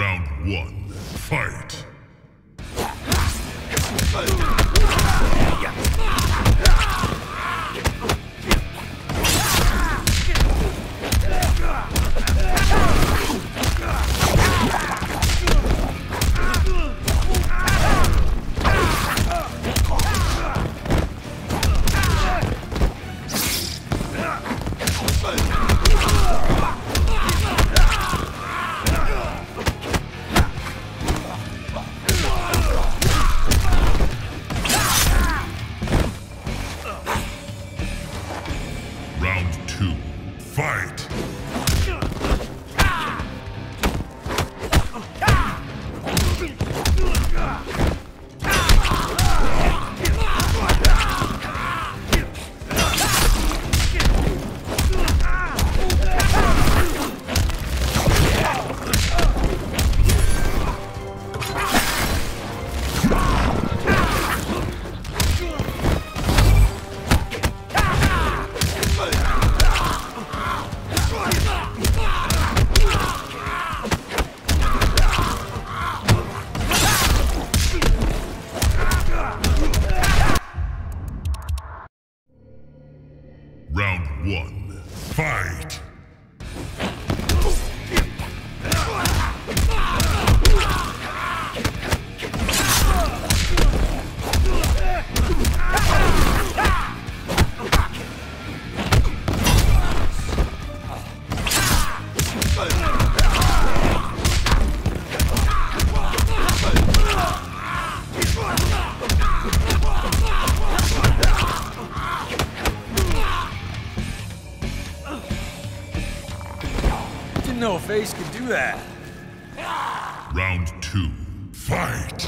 Round one, fight. Didn't know face could do that. Round two, fight.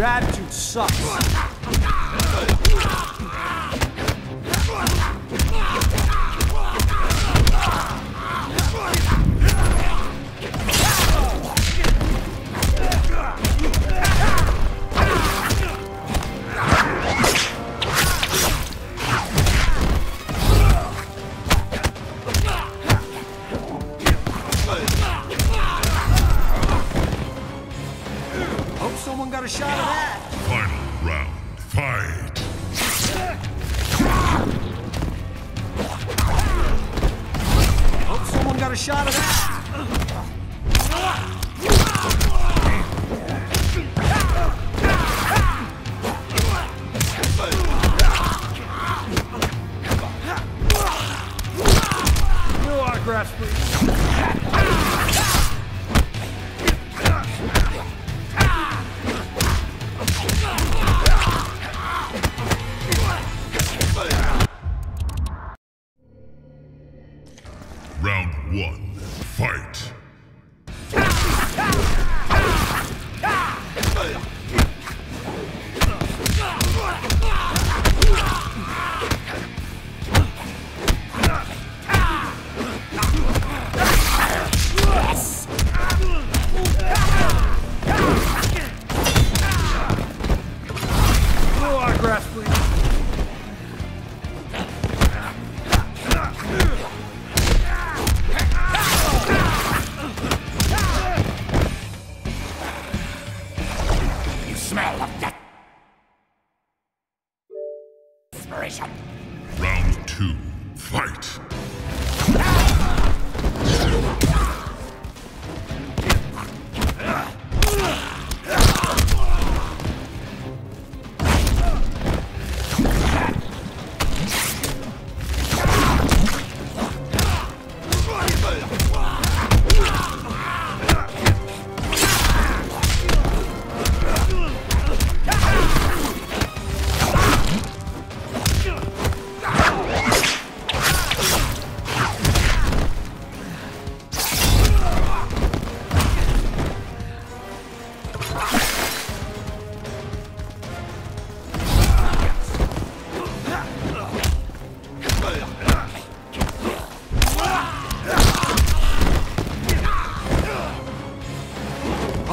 Your attitude sucks. someone got a shot of that. Final round. Fight. Hope someone got a shot of that.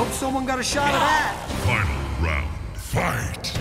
Hope someone got a shot at that. Final round. Fight.